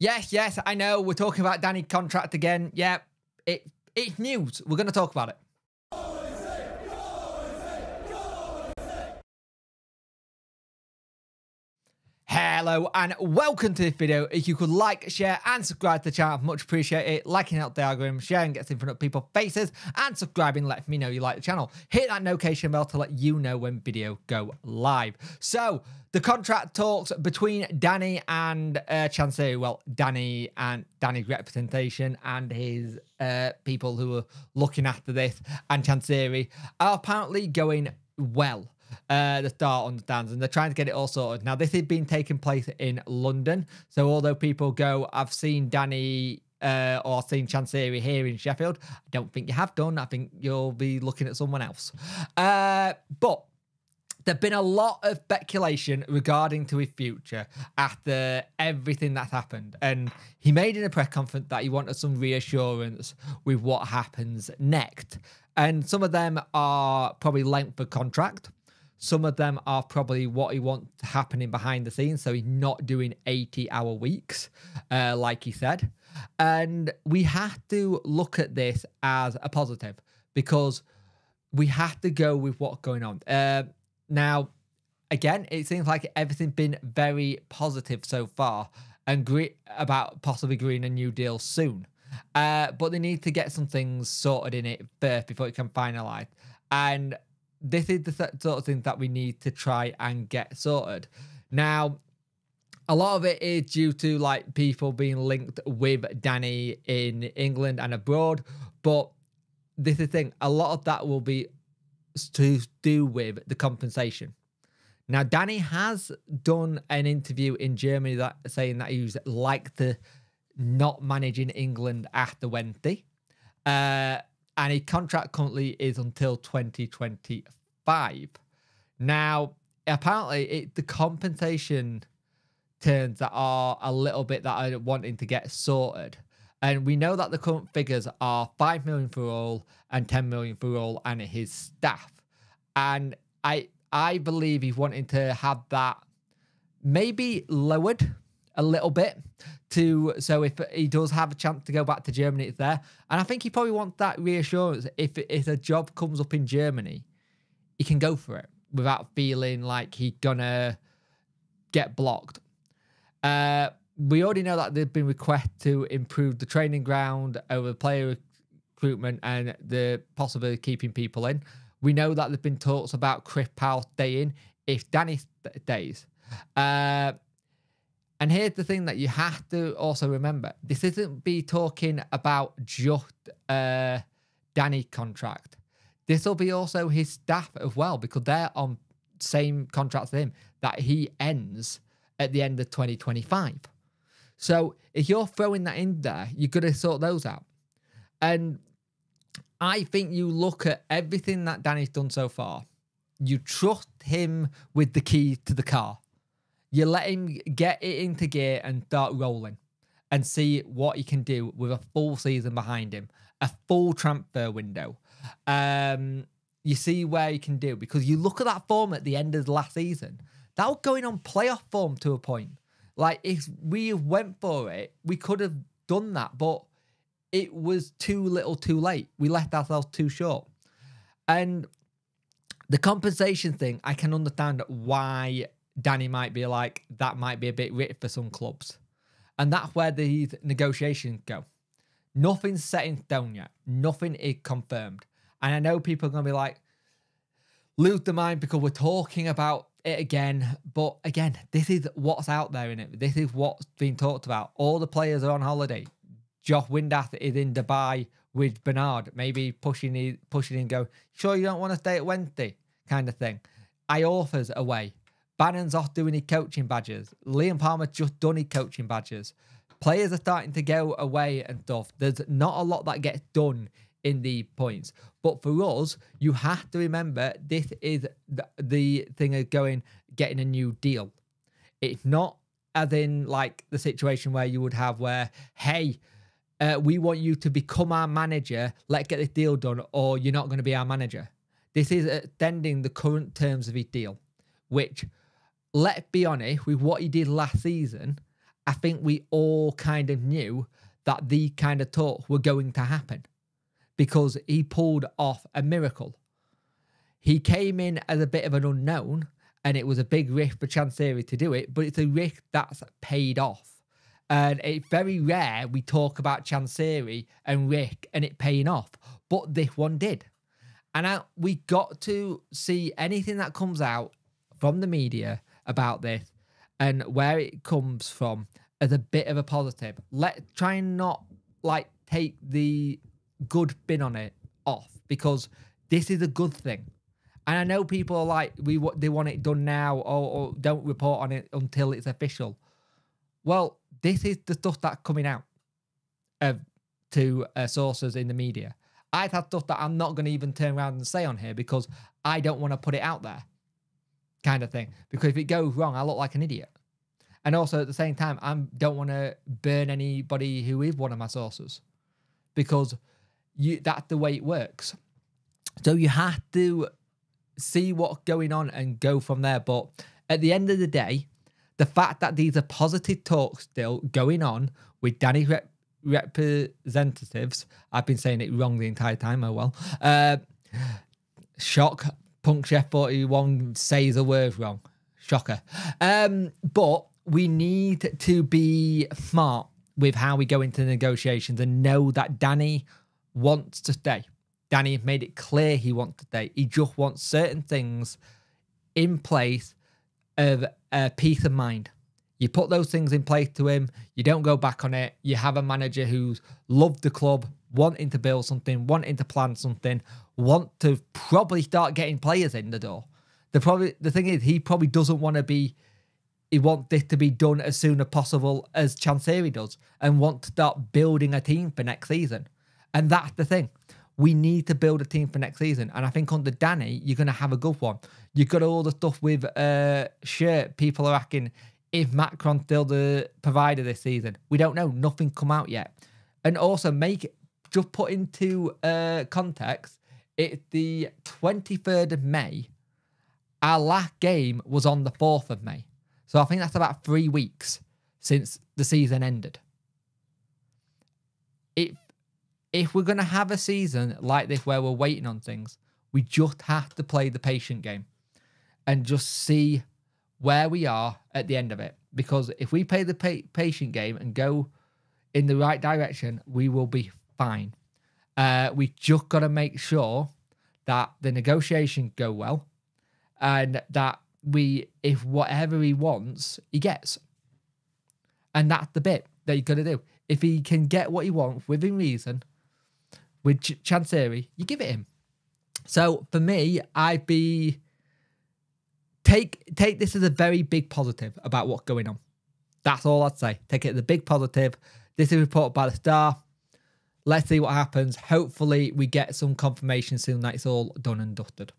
Yes, yes, I know. We're talking about Danny contract again. Yeah, it it's news. We're going to talk about it. Hello and welcome to this video. If you could like, share and subscribe to the channel, I'd much appreciate it. Liking out the algorithm, sharing gets in front of people's faces and subscribing lets me know you like the channel. Hit that notification bell to let you know when video go live. So the contract talks between Danny and uh, Chansiri, well, Danny and Danny's representation and his uh, people who are looking after this and Chansiri are apparently going well uh, the start on the stands and they're trying to get it all sorted. Now, this has been taking place in London. So, although people go, I've seen Danny uh, or seen Chansiri here in Sheffield, I don't think you have done. I think you'll be looking at someone else. Uh, but there's been a lot of speculation regarding to his future after everything that's happened. And he made in a press conference that he wanted some reassurance with what happens next. And some of them are probably length of contract. Some of them are probably what he wants happening behind the scenes. So he's not doing 80 hour weeks, uh, like he said. And we have to look at this as a positive because we have to go with what's going on. Uh, now, again, it seems like everything's been very positive so far and great about possibly agreeing a new deal soon. Uh, but they need to get some things sorted in it first before it can finalize. And this is the sort of thing that we need to try and get sorted. Now, a lot of it is due to like people being linked with Danny in England and abroad, but this is the thing. A lot of that will be to do with the compensation. Now, Danny has done an interview in Germany that saying that he's like to not manage in England after Wednesday. Uh, and his contract currently is until 2025. Now, apparently, it, the compensation terms that are a little bit that I'm wanting to get sorted. And we know that the current figures are 5 million for all and 10 million for all and his staff. And I I believe he's wanting to have that maybe lowered a little bit to so if he does have a chance to go back to Germany, it's there. And I think he probably wants that reassurance. If if a job comes up in Germany, he can go for it without feeling like he's gonna get blocked. Uh, we already know that there's been requests to improve the training ground over player recruitment and the possibility of keeping people in. We know that there's been talks about Chris Powell staying if Danny stays. Uh, and here's the thing that you have to also remember: this isn't be talking about just uh, Danny contract. This will be also his staff as well because they're on same contract as him that he ends at the end of 2025. So if you're throwing that in there, you're going to sort those out. And I think you look at everything that Danny's done so far, you trust him with the key to the car. You let him get it into gear and start rolling and see what he can do with a full season behind him, a full transfer window. Um, you see where he can do because you look at that form at the end of the last season. That was going on playoff form to a point. Like if we went for it, we could have done that, but it was too little, too late. We left ourselves too short. And the compensation thing, I can understand why Danny might be like, that might be a bit rich for some clubs. And that's where these negotiations go. Nothing's set in stone yet. Nothing is confirmed. And I know people are to be like, lose the mind because we're talking about it again. But again, this is what's out there in it. This is what's being talked about. All the players are on holiday. Josh Windass is in Dubai with Bernard, maybe pushing pushing in, go, sure you don't want to stay at Wednesday, kind of thing. I Iorfa's away. Bannan's off doing his coaching badges. Liam Palmer just done his coaching badges. Players are starting to go away and stuff. There's not a lot that gets done in the points. But for us, you have to remember this is the, the thing of going, getting a new deal. It's not as in like the situation where you would have where, hey, uh, we want you to become our manager. Let's get this deal done, or you're not going to be our manager. This is extending the current terms of his deal, which let's be honest, with what he did last season, I think we all kind of knew that the kind of talk were going to happen because he pulled off a miracle. He came in as a bit of an unknown, and it was a big risk for Chansiri to do it, but it's a risk that's paid off. And it's very rare we talk about Chansiri and Rick and it paying off, but this one did. And I, we got to see anything that comes out from the media about this and where it comes from as a bit of a positive. Let's try and not like take the good bin on it off because this is a good thing. And I know people are like, we they want it done now, or, or don't report on it until it's official. Well, this is the stuff that's coming out of to uh, sources in the media. I've had stuff that I'm not going to even turn around and say on here because I don't want to put it out there, kind of thing. Because if it goes wrong, I look like an idiot. And also at the same time, I don't want to burn anybody who is one of my sources because you that's the way it works. So you have to see what's going on and go from there. But at the end of the day, the fact that these are positive talks still going on with Danny rep- representatives, I've been saying it wrong the entire time. Oh well. Uh, shock. Punk Chef 41 says a word wrong. Shocker. Um, but we need to be smart with how we go into negotiations and know that Danny wants to stay. Danny made it clear he wants to stay. He just wants certain things in place of a peace of mind. You put those things in place to him, you don't go back on it. You have a manager who's loved the club, wanting to build something, wanting to plan something, want to probably start getting players in the door. The probably the thing is he probably doesn't want to be he wants this to be done as soon as possible as Chansiri does and want to start building a team for next season. And that's the thing. We need to build a team for next season. And I think under Danny, you're going to have a good one. You've got all the stuff with uh, shirt. People are asking if Macron's still the provider this season. We don't know. Nothing come out yet. And also make just put into uh, context, it's the 23rd of May. Our last game was on the 4th of May. So I think that's about three weeks since the season ended. If if we're gonna have a season like this where we're waiting on things, we just have to play the patient game and just see where we are at the end of it. Because if we play the pa- patient game and go in the right direction, we will be fine. Uh, we just got to make sure that the negotiations go well and that we if whatever he wants, he gets. And that's the bit that you got to do. If he can get what he wants within reason, with Ch- Chansiri, you give it him. So for me, I'd be take take this as a very big positive about what's going on. That's all I'd say. Take it as a big positive. This is reported by the Star. Let's see what happens. Hopefully, we get some confirmation soon that it's all done and dusted.